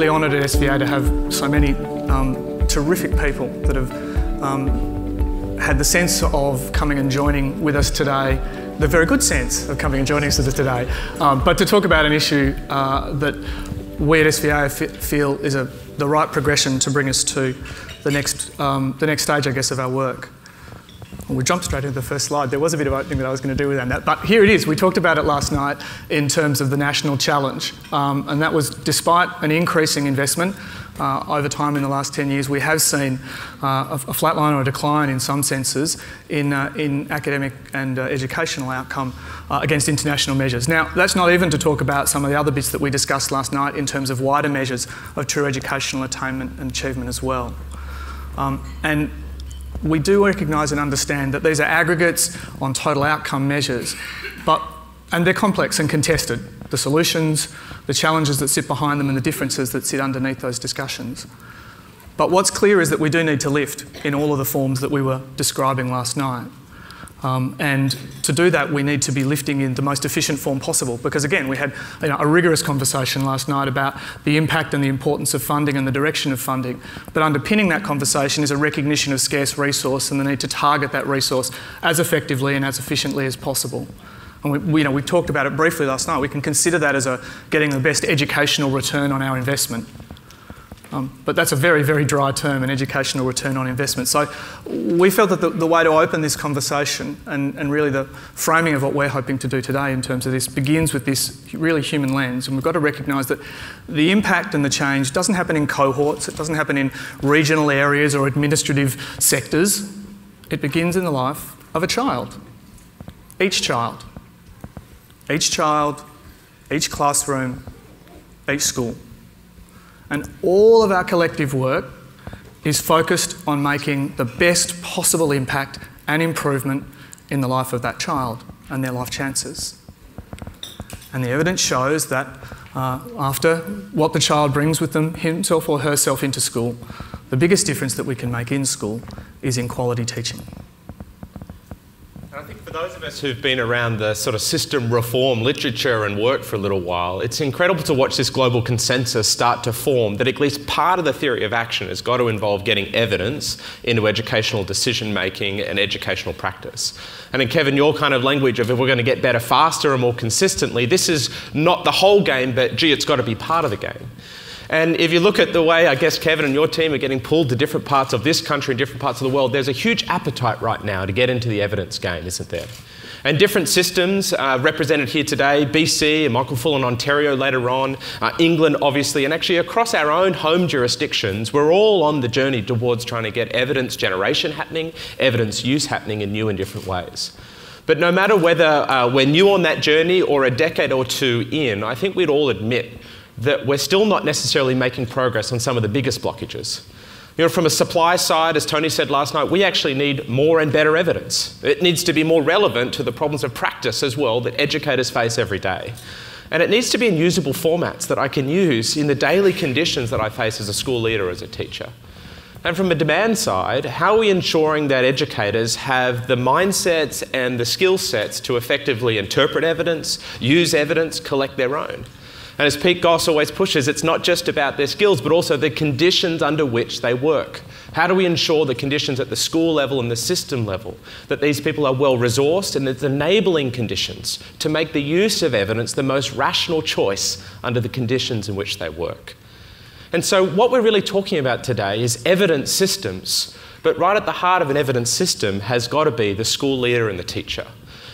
Really honoured at SVA to have so many um, terrific people that have um, had the sense of coming and joining with us today, the very good sense of coming and joining us today, um, but to talk about an issue uh, that we at SVA feel is a, the right progression to bring us to the next, um, the next stage, I guess, of our work. We jumped straight into the first slide. There was a bit of opening that I was going to do within that, but here it is. We talked about it last night in terms of the national challenge, um, and that was despite an increasing investment uh, over time in the last 10 years, we have seen uh, a, a flatline or a decline in some senses in, uh, in academic and uh, educational outcome uh, against international measures. Now, that's not even to talk about some of the other bits that we discussed last night in terms of wider measures of true educational attainment and achievement as well. Um, and we do recognise and understand that these are aggregates on total outcome measures, but, and they're complex and contested. The solutions, the challenges that sit behind them, and the differences that sit underneath those discussions. But what's clear is that we do need to lift in all of the forms that we were describing last night. Um, and to do that, we need to be lifting in the most efficient form possible. Because again, we had you know, a rigorous conversation last night about the impact and the importance of funding and the direction of funding. But underpinning that conversation is a recognition of scarce resource and the need to target that resource as effectively and as efficiently as possible. And we, we, you know, we talked about it briefly last night. We can consider that as a, getting the best educational return on our investment. Um, but that's a very, very dry term, an educational return on investment. So we felt that the, the way to open this conversation and, and, really the framing of what we're hoping to do today in terms of this begins with this really human lens. And we've got to recognise that the impact and the change doesn't happen in cohorts, it doesn't happen in regional areas or administrative sectors. It begins in the life of a child, each child. Each child, each classroom, each school. And all of our collective work is focused on making the best possible impact and improvement in the life of that child and their life chances. And the evidence shows that uh, after what the child brings with them, himself or herself into school, the biggest difference that we can make in school is in quality teaching. I think for those of us who've been around the sort of system reform literature and work for a little while, it's incredible to watch this global consensus start to form that at least part of the theory of action has got to involve getting evidence into educational decision making and educational practice. And in Kevan, your kind of language of if we're going to get better faster and more consistently, this is not the whole game, but gee, it's got to be part of the game. And if you look at the way, I guess, Kevan and your team are getting pulled to different parts of this country and different parts of the world, there's a huge appetite right now to get into the evidence game, isn't there? And different systems uh, represented here today BC, Michael Fullan in Ontario later on, uh, England, obviously, and actually across our own home jurisdictions, we're all on the journey towards trying to get evidence generation happening, evidence use happening in new and different ways. But no matter whether uh, we're new on that journey or a decade or two in, I think we'd all admit that we're still not necessarily making progress on some of the biggest blockages. You know, from a supply side, as Tony said last night, we actually need more and better evidence. It needs to be more relevant to the problems of practice as well that educators face every day. And it needs to be in usable formats that I can use in the daily conditions that I face as a school leader, as a teacher. And from a demand side, how are we ensuring that educators have the mindsets and the skill sets to effectively interpret evidence, use evidence, collect their own? And as Pete Goss always pushes, it's not just about their skills, but also the conditions under which they work. How do we ensure the conditions at the school level and the system level that these people are well resourced and it's enabling conditions to make the use of evidence the most rational choice under the conditions in which they work? And so, what we're really talking about today is evidence systems. But right at the heart of an evidence system has got to be the school leader and the teacher.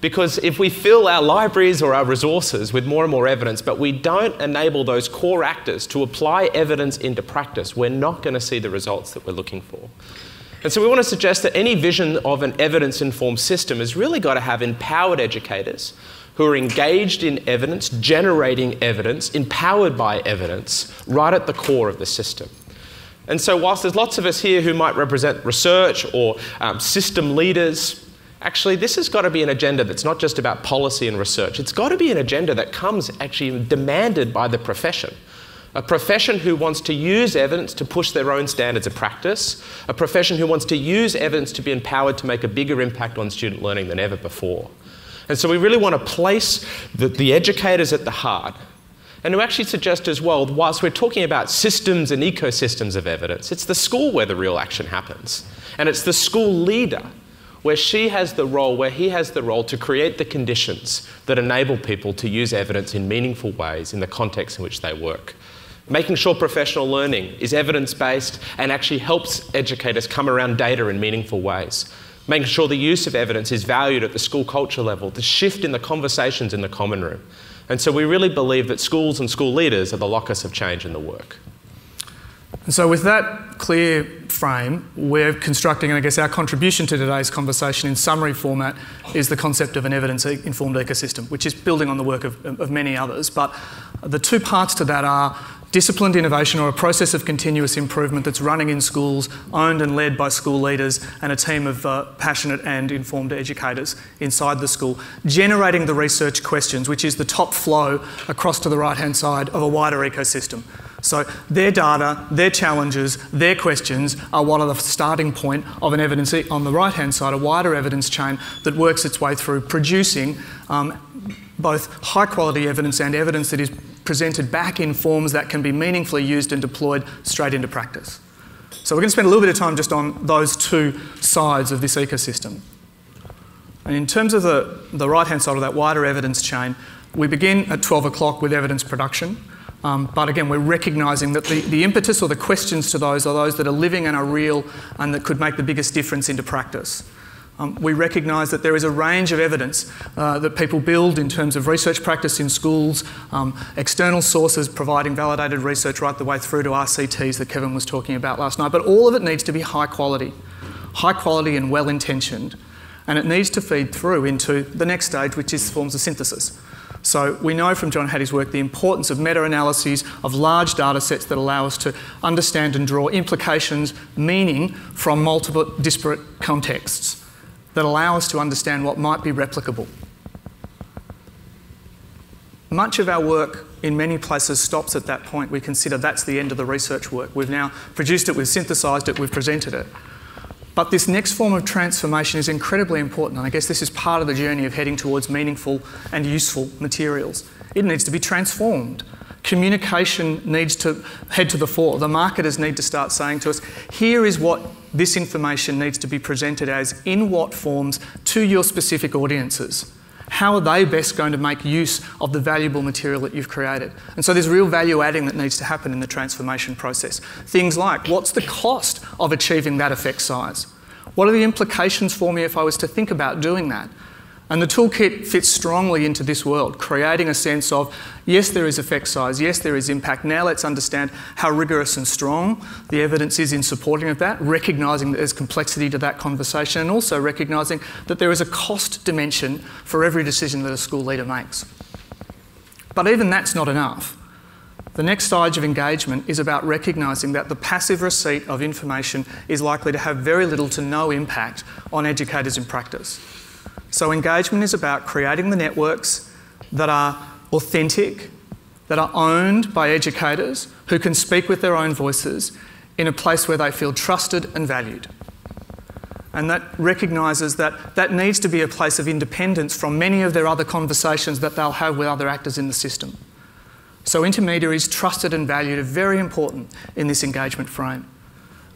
Because if we fill our libraries or our resources with more and more evidence, but we don't enable those core actors to apply evidence into practice, we're not going to see the results that we're looking for. And so we want to suggest that any vision of an evidence informed system has really got to have empowered educators who are engaged in evidence, generating evidence, empowered by evidence, right at the core of the system. And so, whilst there's lots of us here who might represent research or um, system leaders, Actually, this has got to be an agenda that's not just about policy and research. It's got to be an agenda that comes actually demanded by the profession. A profession who wants to use evidence to push their own standards of practice. A profession who wants to use evidence to be empowered to make a bigger impact on student learning than ever before. And so we really want to place the, the educators at the heart and to actually suggest as well, whilst we're talking about systems and ecosystems of evidence, it's the school where the real action happens. And it's the school leader where she has the role, where he has the role to create the conditions that enable people to use evidence in meaningful ways in the context in which they work. Making sure professional learning is evidence based and actually helps educators come around data in meaningful ways. Making sure the use of evidence is valued at the school culture level, the shift in the conversations in the common room. And so we really believe that schools and school leaders are the locus of change in the work. And so, with that clear frame, we're constructing, and I guess, our contribution to today's conversation in summary format is the concept of an evidence informed ecosystem, which is building on the work of, of many others. But the two parts to that are disciplined innovation or a process of continuous improvement that's running in schools, owned and led by school leaders and a team of uh, passionate and informed educators inside the school, generating the research questions, which is the top flow across to the right hand side of a wider ecosystem. So their data, their challenges, their questions are what are the starting point of an evidence on the right hand side, a wider evidence chain that works its way through producing um, both high quality evidence and evidence that is presented back in forms that can be meaningfully used and deployed straight into practice. So we're going to spend a little bit of time just on those two sides of this ecosystem. And in terms of the, the right-hand side of that wider evidence chain, we begin at 12 o'clock with evidence production. Um, but again, we're recognising that the, the impetus or the questions to those are those that are living and are real and that could make the biggest difference into practice. Um, we recognise that there is a range of evidence uh, that people build in terms of research practice in schools, um, external sources providing validated research right the way through to RCTs that Kevan was talking about last night. But all of it needs to be high quality, high quality and well intentioned. And it needs to feed through into the next stage, which is forms of synthesis. So we know from John Hattie's work the importance of meta-analyses of large data sets that allow us to understand and draw implications, meaning from multiple disparate contexts that allow us to understand what might be replicable. Much of our work in many places stops at that point. We consider that's the end of the research work. We've now produced it, we've synthesised it, we've presented it. But this next form of transformation is incredibly important, and I guess this is part of the journey of heading towards meaningful and useful materials. It needs to be transformed. Communication needs to head to the fore. The marketers need to start saying to us, here is what this information needs to be presented as, in what forms, to your specific audiences. How are they best going to make use of the valuable material that you've created? And so there's real value adding that needs to happen in the transformation process. Things like what's the cost of achieving that effect size? What are the implications for me if I was to think about doing that? And the toolkit fits strongly into this world, creating a sense of yes, there is effect size, yes, there is impact. Now let's understand how rigorous and strong the evidence is in supporting of that, recognising that there's complexity to that conversation, and also recognising that there is a cost dimension for every decision that a school leader makes. But even that's not enough. The next stage of engagement is about recognising that the passive receipt of information is likely to have very little to no impact on educators in practice. So, engagement is about creating the networks that are authentic, that are owned by educators who can speak with their own voices in a place where they feel trusted and valued. And that recognises that that needs to be a place of independence from many of their other conversations that they'll have with other actors in the system. So, intermediaries trusted and valued are very important in this engagement frame.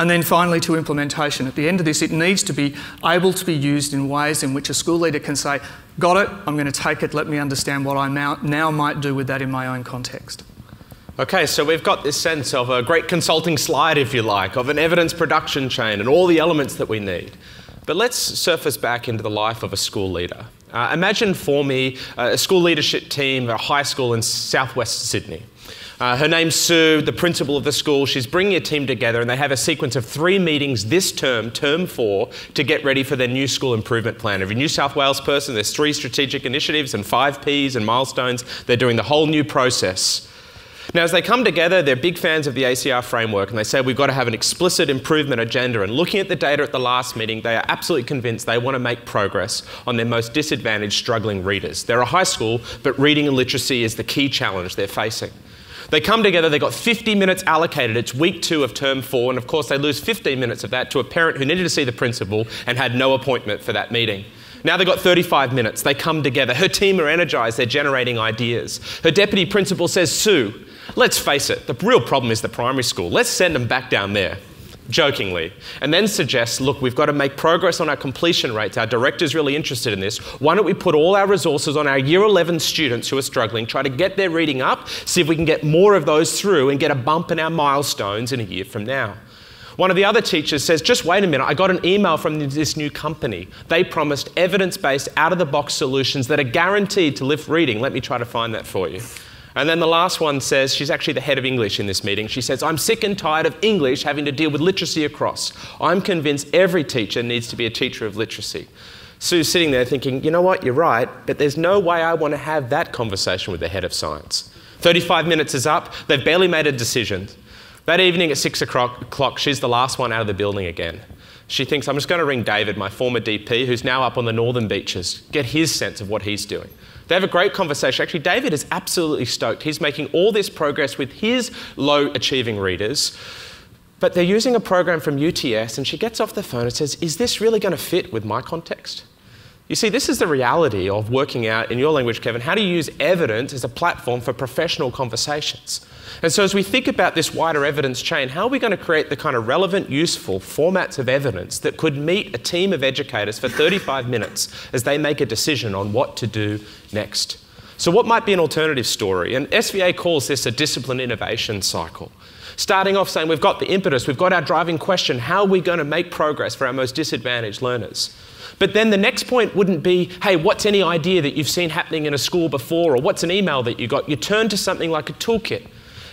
And then finally to implementation. At the end of this, it needs to be able to be used in ways in which a school leader can say, got it, I'm going to take it, let me understand what I now might do with that in my own context. Okay, so we've got this sense of a great consulting slide, if you like, of an evidence production chain and all the elements that we need. But let's surface back into the life of a school leader. Uh, imagine for me uh, a school leadership team at a high school in southwest Sydney. Uh, her name's Sue, the principal of the school. She's bringing a team together, and they have a sequence of three meetings this term, term four, to get ready for their new school improvement plan. Every New South Wales person, there's three strategic initiatives and five Ps and milestones. They're doing the whole new process. Now, as they come together, they're big fans of the ACR framework and they say we've got to have an explicit improvement agenda. And looking at the data at the last meeting, they are absolutely convinced they want to make progress on their most disadvantaged, struggling readers. They're a high school, but reading and literacy is the key challenge they're facing. They come together, they got 50 minutes allocated. It's week two of term four, and of course, they lose 15 minutes of that to a parent who needed to see the principal and had no appointment for that meeting. Now they've got 35 minutes. They come together. Her team are energized. They're generating ideas. Her deputy principal says, Sue, let's face it, the real problem is the primary school. Let's send them back down there jokingly, and then suggests, look, we've got to make progress on our completion rates. Our director's really interested in this. Why don't we put all our resources on our year 11 students who are struggling, try to get their reading up, see if we can get more of those through and get a bump in our milestones in a year from now. One of the other teachers says, just wait a minute, I got an email from this new company. They promised evidence based, out of the box solutions that are guaranteed to lift reading. Let me try to find that for you. And then the last one says, she's actually the head of English in this meeting. She says, I'm sick and tired of English having to deal with literacy across. I'm convinced every teacher needs to be a teacher of literacy. Sue's sitting there thinking, you know what, you're right, but there's no way I want to have that conversation with the head of science. 35 minutes is up, they've barely made a decision. That evening at six o'clock, she's the last one out of the building again. She thinks, I'm just going to ring David, my former DP, who's now up on the northern beaches, get his sense of what he's doing. They have a great conversation. Actually, David is absolutely stoked. He's making all this progress with his low achieving readers. But they're using a program from UTS, and she gets off the phone and says, Is this really going to fit with my context? You see, this is the reality of working out, in your language, Kevan, how to use evidence as a platform for professional conversations. And so, as we think about this wider evidence chain, how are we going to create the kind of relevant, useful formats of evidence that could meet a team of educators for 35 minutes as they make a decision on what to do next? So, what might be an alternative story? And SVA calls this a discipline innovation cycle. Starting off saying, we've got the impetus, we've got our driving question, how are we going to make progress for our most disadvantaged learners? But then the next point wouldn't be, hey, what's any idea that you've seen happening in a school before, or what's an email that you got? You turn to something like a toolkit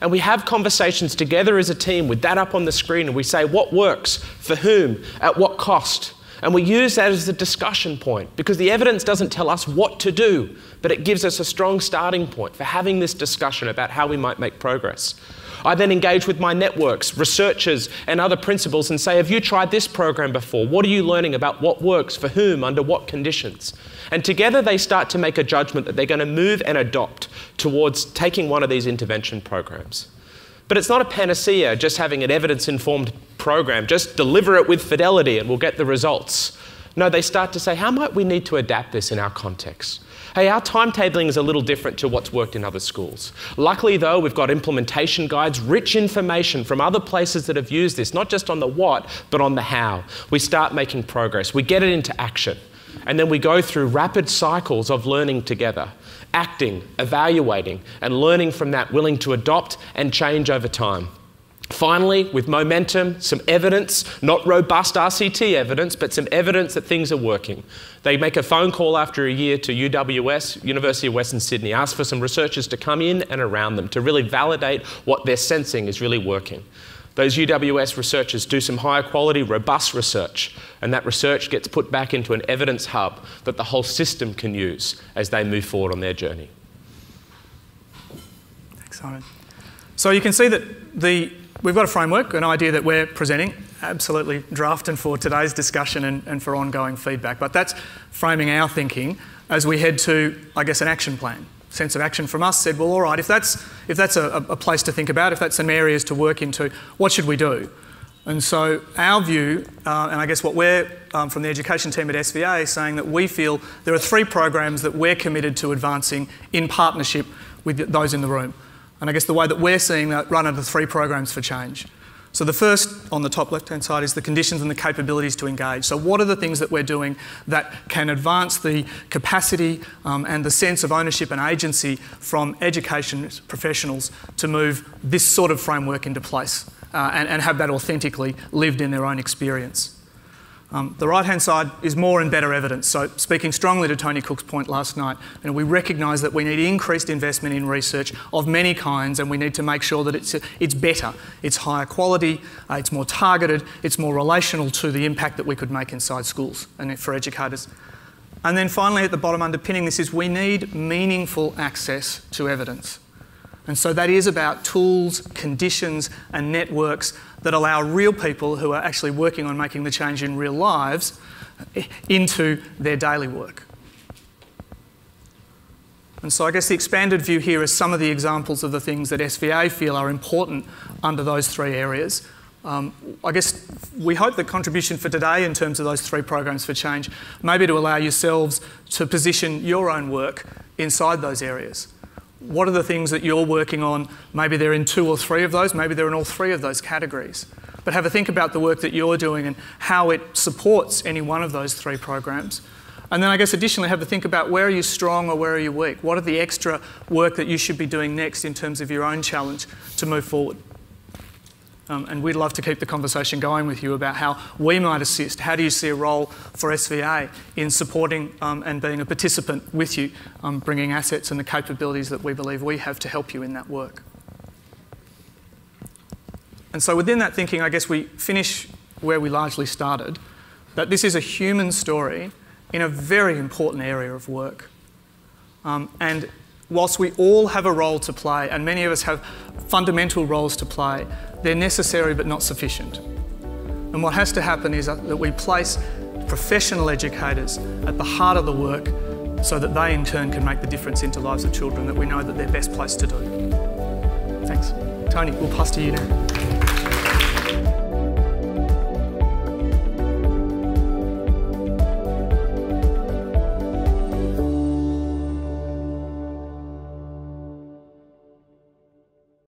and we have conversations together as a team with that up on the screen and we say what works, for whom, at what cost. And we use that as a discussion point because the evidence doesn't tell us what to do, but it gives us a strong starting point for having this discussion about how we might make progress. I then engage with my networks, researchers, and other principals and say, Have you tried this program before? What are you learning about what works, for whom, under what conditions? And together they start to make a judgment that they're going to move and adopt towards taking one of these intervention programs. But it's not a panacea just having an evidence informed program, just deliver it with fidelity and we'll get the results. No, they start to say, how might we need to adapt this in our context? Hey, our timetabling is a little different to what's worked in other schools. Luckily, though, we've got implementation guides, rich information from other places that have used this, not just on the what, but on the how. We start making progress, we get it into action. And then we go through rapid cycles of learning together, acting, evaluating, and learning from that, willing to adopt and change over time. Finally, with momentum, some evidence, not robust RCT evidence, but some evidence that things are working. They make a phone call after a year to UWS, University of Western Sydney, ask for some researchers to come in and around them to really validate what they're sensing is really working. Those UWS researchers do some higher quality, robust research, and that research gets put back into an evidence hub that the whole system can use as they move forward on their journey. Thanks, Simon. So you can see that the, we've got a framework, an idea that we're presenting, absolutely drafting for today's discussion and, and for ongoing feedback. But that's framing our thinking as we head to, I guess, an action plan sense of action from us said, well, all right, if that's, if that's a, a place to think about, if that's some areas to work into, what should we do? And so our view, uh, and I guess what we're um, from the education team at SVA saying that we feel there are three programs that we're committed to advancing in partnership with those in the room. And I guess the way that we're seeing that run under three programs for change. So the first on the top left-hand side is the conditions and the capabilities to engage. So what are the things that we're doing that can advance the capacity um, and the sense of ownership and agency from education professionals to move this sort of framework into place uh, and, and have that authentically lived in their own experience. Um, the right hand side is more and better evidence. So, speaking strongly to Tony Cook's point last night, you know, we recognise that we need increased investment in research of many kinds, and we need to make sure that it's, it's better, it's higher quality, uh, it's more targeted, it's more relational to the impact that we could make inside schools and for educators. And then finally, at the bottom, underpinning this is we need meaningful access to evidence. And so that is about tools, conditions, and networks that allow real people who are actually working on making the change in real lives into their daily work. And so I guess the expanded view here is some of the examples of the things that SVA feel are important under those three areas. Um, I guess we hope the contribution for today in terms of those three programs for change maybe to allow yourselves to position your own work inside those areas. What are the things that you're working on? Maybe they're in two or three of those, maybe they're in all three of those categories. But have a think about the work that you're doing and how it supports any one of those three programs. And then I guess additionally have a think about where are you strong or where are you weak? What are the extra work that you should be doing next in terms of your own challenge to move forward? Um, and we'd love to keep the conversation going with you about how we might assist. How do you see a role for SVA in supporting um, and being a participant with you, um, bringing assets and the capabilities that we believe we have to help you in that work? And so, within that thinking, I guess we finish where we largely started that this is a human story in a very important area of work. Um, and whilst we all have a role to play, and many of us have fundamental roles to play, they're necessary but not sufficient. And what has to happen is that we place professional educators at the heart of the work so that they in turn can make the difference into lives of children that we know that they're best placed to do. Thanks. Tony, we'll pass to you now.